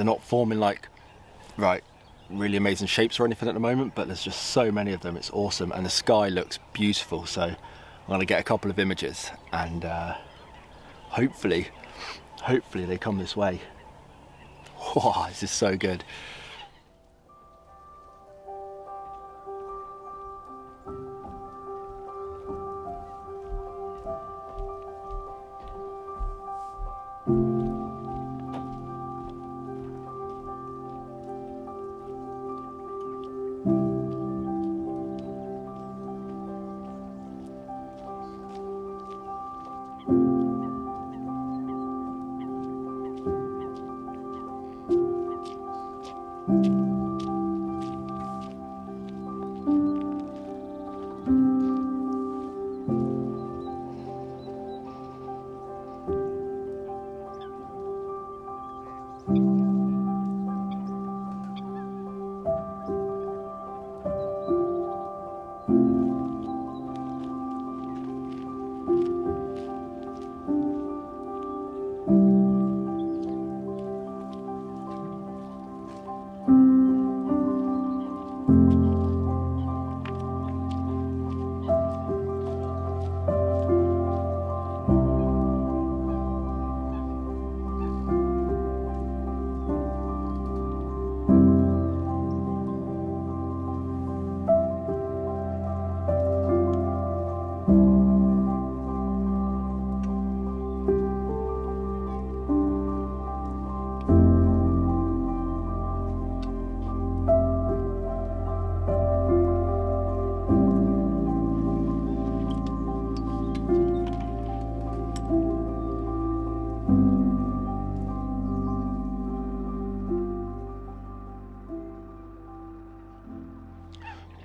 they're not forming like right really amazing shapes or anything at the moment but there's just so many of them it's awesome and the sky looks beautiful so I'm gonna get a couple of images and uh, hopefully hopefully they come this way. Wow this is so good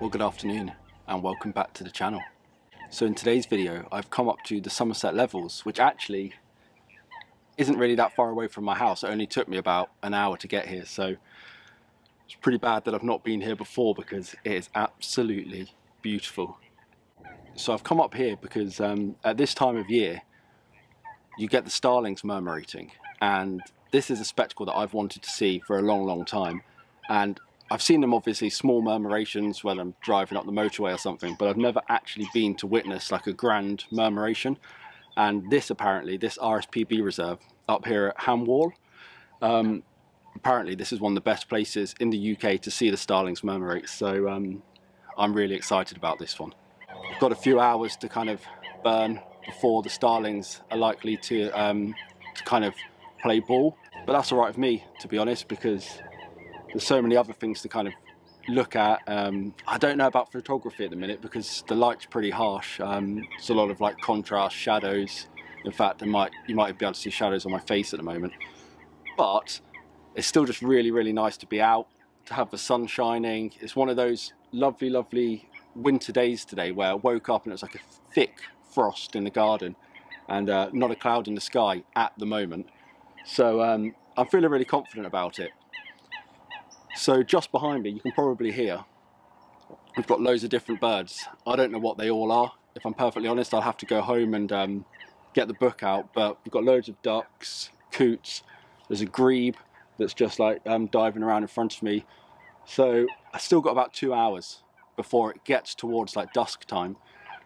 Well, good afternoon and welcome back to the channel. So in today's video, I've come up to the Somerset Levels, which actually isn't really that far away from my house. It only took me about an hour to get here. So it's pretty bad that I've not been here before because it is absolutely beautiful. So I've come up here because um, at this time of year, you get the starlings murmurating. And this is a spectacle that I've wanted to see for a long, long time. And I've seen them obviously small murmurations when I'm driving up the motorway or something, but I've never actually been to witness like a grand murmuration. And this apparently, this RSPB reserve up here at Ham Wall, um, apparently this is one of the best places in the UK to see the starlings murmurate. So um, I'm really excited about this one. I've got a few hours to kind of burn before the starlings are likely to, um, to kind of play ball. But that's all right with me, to be honest, because there's so many other things to kind of look at. Um, I don't know about photography at the minute because the light's pretty harsh. Um, it's a lot of like contrast, shadows. In fact, I might you might be able to see shadows on my face at the moment. But it's still just really, really nice to be out, to have the sun shining. It's one of those lovely, lovely winter days today where I woke up and it was like a thick frost in the garden and uh, not a cloud in the sky at the moment. So um, I'm feeling really confident about it. So just behind me, you can probably hear, we've got loads of different birds. I don't know what they all are. If I'm perfectly honest, I'll have to go home and um, get the book out. But we've got loads of ducks, coots. There's a grebe that's just like um, diving around in front of me. So I still got about two hours before it gets towards like dusk time.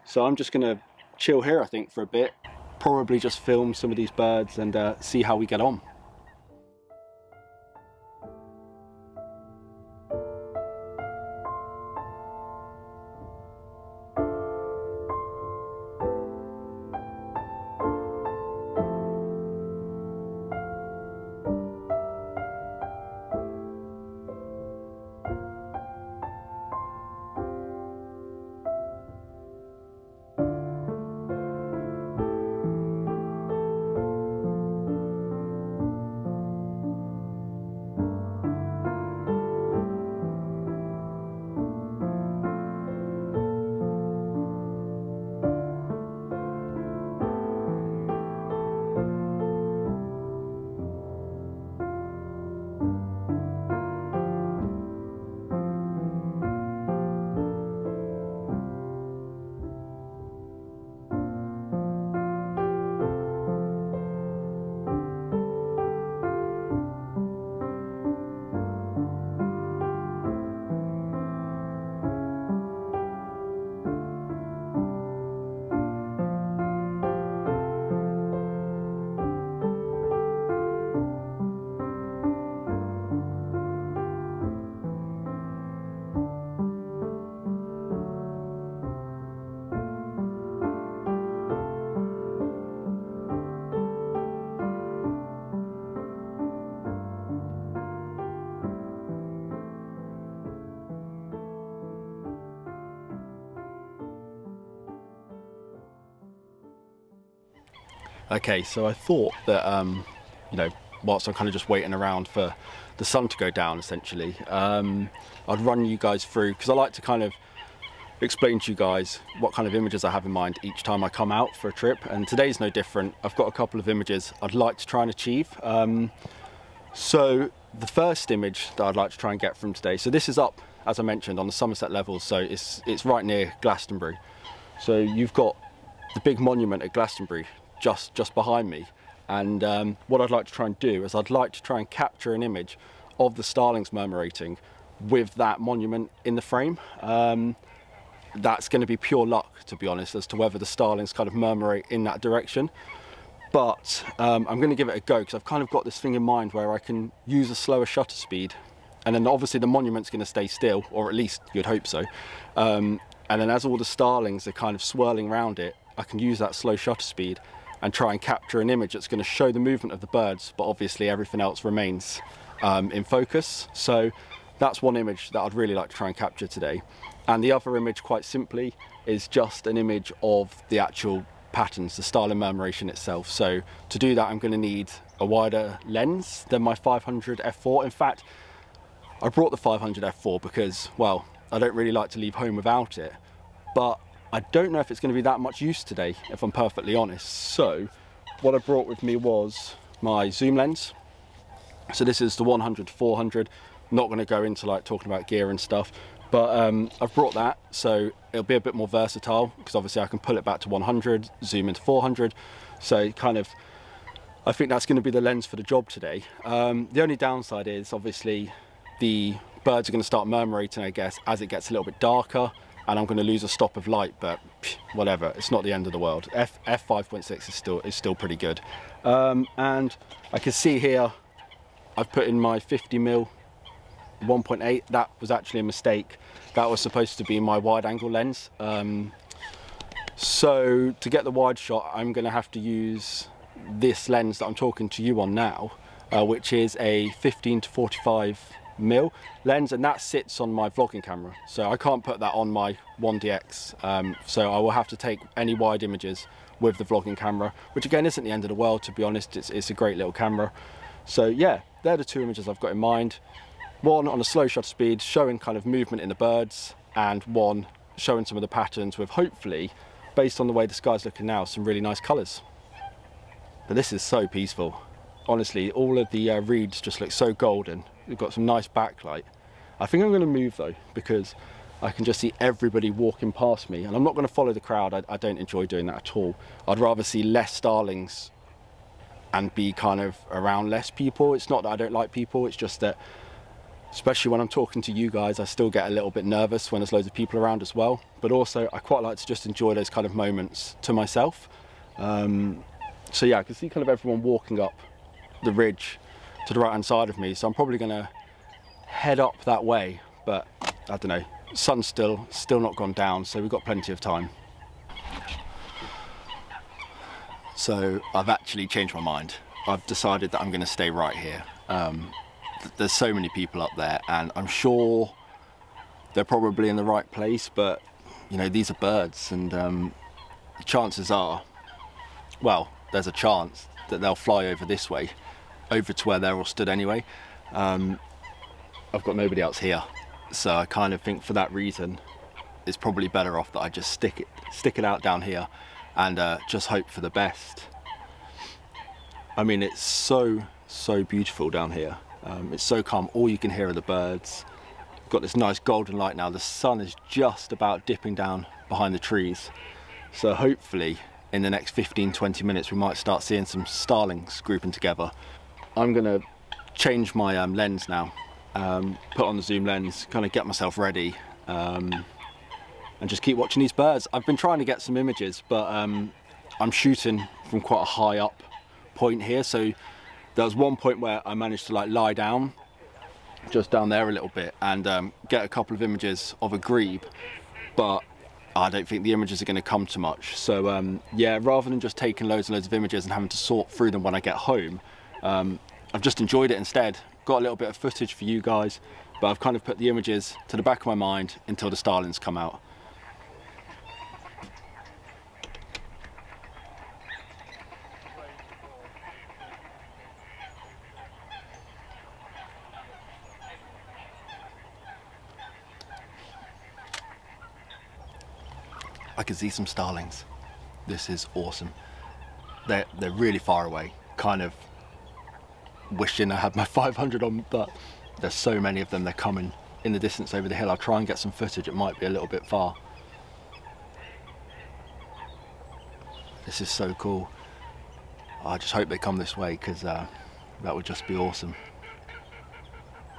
So I'm just gonna chill here, I think, for a bit. Probably just film some of these birds and uh, see how we get on. Okay, so I thought that, um, you know, whilst I'm kind of just waiting around for the sun to go down, essentially, um, I'd run you guys through, because I like to kind of explain to you guys what kind of images I have in mind each time I come out for a trip. And today's no different. I've got a couple of images I'd like to try and achieve. Um, so the first image that I'd like to try and get from today, so this is up, as I mentioned, on the Somerset levels, so it's, it's right near Glastonbury. So you've got the big monument at Glastonbury just, just behind me. And um, what I'd like to try and do is I'd like to try and capture an image of the starlings murmurating with that monument in the frame. Um, that's going to be pure luck, to be honest, as to whether the starlings kind of murmurate in that direction. But um, I'm going to give it a go because I've kind of got this thing in mind where I can use a slower shutter speed. And then obviously the monument's going to stay still, or at least you'd hope so. Um, and then as all the starlings are kind of swirling around it, I can use that slow shutter speed and try and capture an image that's going to show the movement of the birds, but obviously everything else remains um, in focus. So that's one image that I'd really like to try and capture today. And the other image, quite simply, is just an image of the actual patterns, the starling murmuration itself. So to do that, I'm going to need a wider lens than my 500 f4. In fact, I brought the 500 f4 because, well, I don't really like to leave home without it. But I don't know if it's going to be that much use today, if I'm perfectly honest. So what I brought with me was my zoom lens. So this is the 100 400. Not going to go into like talking about gear and stuff, but um, I've brought that so it'll be a bit more versatile because obviously I can pull it back to 100, zoom into 400. So kind of, I think that's going to be the lens for the job today. Um, the only downside is obviously the birds are going to start murmurating, I guess, as it gets a little bit darker and I'm going to lose a stop of light, but whatever, it's not the end of the world. F, f5.6 is still, is still pretty good. Um, and I can see here, I've put in my 50 mil 1.8. That was actually a mistake. That was supposed to be my wide angle lens. Um, so to get the wide shot, I'm going to have to use this lens that I'm talking to you on now, uh, which is a 15 to 45 mil lens and that sits on my vlogging camera. So I can't put that on my 1DX um, so I will have to take any wide images with the vlogging camera which again isn't the end of the world to be honest. It's, it's a great little camera. So yeah they're the two images I've got in mind. One on a slow shutter speed showing kind of movement in the birds and one showing some of the patterns with hopefully based on the way the sky's looking now some really nice colors but this is so peaceful. Honestly all of the uh, reeds just look so golden We've got some nice backlight. I think I'm going to move though because I can just see everybody walking past me and I'm not going to follow the crowd. I, I don't enjoy doing that at all. I'd rather see less starlings and be kind of around less people. It's not that I don't like people, it's just that especially when I'm talking to you guys, I still get a little bit nervous when there's loads of people around as well. But also, I quite like to just enjoy those kind of moments to myself. Um, so yeah, I can see kind of everyone walking up the ridge to the right hand side of me so I'm probably gonna head up that way but I don't know. Sun's still still not gone down so we've got plenty of time. So I've actually changed my mind. I've decided that I'm gonna stay right here. Um, th there's so many people up there and I'm sure they're probably in the right place but you know these are birds and um, chances are well there's a chance that they'll fly over this way over to where they're all stood anyway. Um, I've got nobody else here, so I kind of think for that reason, it's probably better off that I just stick it, stick it out down here, and uh, just hope for the best. I mean, it's so so beautiful down here. Um, it's so calm. All you can hear are the birds. We've got this nice golden light now. The sun is just about dipping down behind the trees. So hopefully in the next 15-20 minutes we might start seeing some starlings grouping together I'm gonna change my um, lens now, um, put on the zoom lens, kind of get myself ready, um, and just keep watching these birds. I've been trying to get some images, but um, I'm shooting from quite a high up point here, so there was one point where I managed to like lie down, just down there a little bit, and um, get a couple of images of a grebe, but I don't think the images are going to come to much. So um, yeah, rather than just taking loads and loads of images and having to sort through them when I get home, um, I've just enjoyed it instead. Got a little bit of footage for you guys, but I've kind of put the images to the back of my mind until the starlings come out. I can see some starlings. This is awesome. They're, they're really far away, kind of wishing I had my 500 on, but there's so many of them, they're coming in the distance over the hill. I'll try and get some footage, it might be a little bit far. This is so cool. I just hope they come this way because uh, that would just be awesome.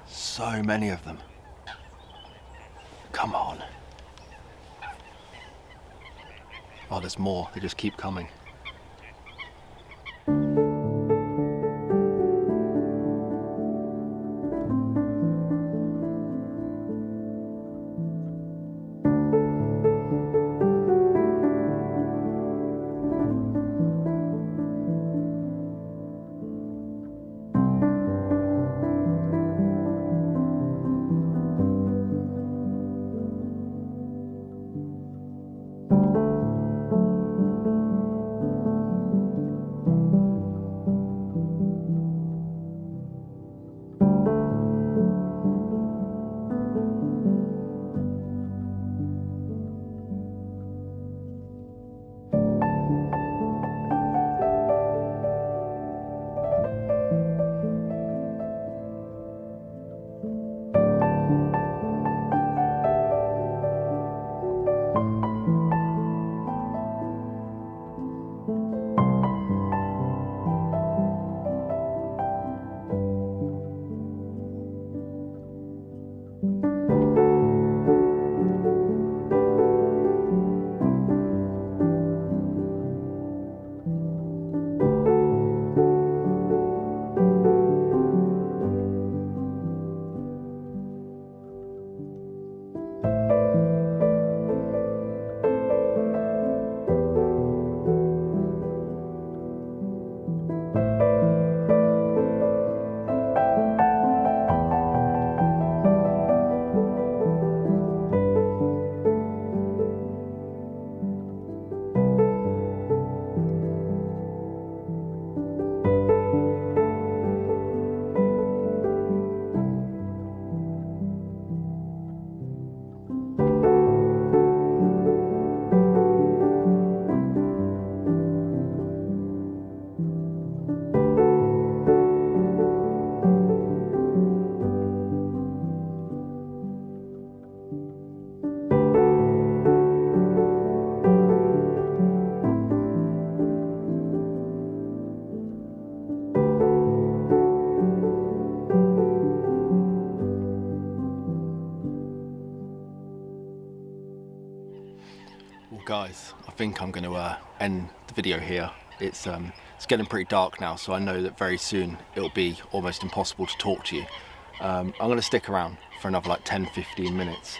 So many of them. Come on. Oh, there's more. They just keep coming. Guys, I think I'm going to uh, end the video here. It's, um, it's getting pretty dark now, so I know that very soon it'll be almost impossible to talk to you. Um, I'm going to stick around for another like 10-15 minutes,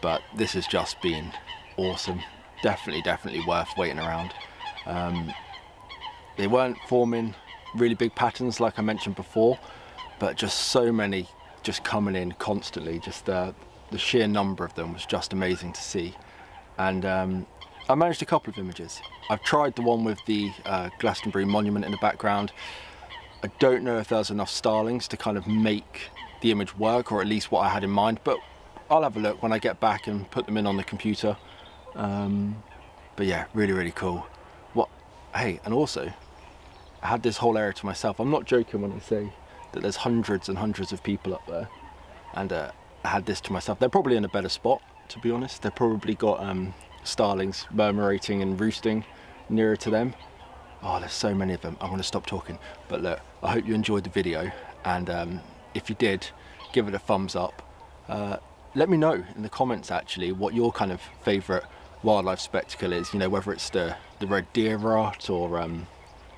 but this has just been awesome. Definitely, definitely worth waiting around. Um, they weren't forming really big patterns like I mentioned before, but just so many just coming in constantly. Just uh, the sheer number of them was just amazing to see and um, I managed a couple of images. I've tried the one with the uh, Glastonbury monument in the background. I don't know if there's enough starlings to kind of make the image work or at least what I had in mind but I'll have a look when I get back and put them in on the computer. Um, but yeah, really, really cool. What? Hey, and also, I had this whole area to myself. I'm not joking when I say that there's hundreds and hundreds of people up there. And uh, I had this to myself. They're probably in a better spot to be honest. They've probably got um, starlings murmurating and roosting nearer to them. Oh, there's so many of them. I'm to stop talking. But look, I hope you enjoyed the video. And um, if you did, give it a thumbs up. Uh, let me know in the comments actually what your kind of favourite wildlife spectacle is. You know, whether it's the, the red deer rut or um,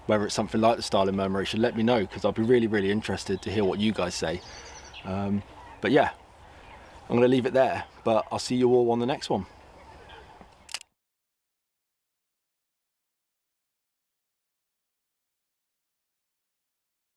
whether it's something like the starling murmuration. Let me know because I'll be really, really interested to hear what you guys say. Um, but yeah, I'm going to leave it there, but I'll see you all on the next one.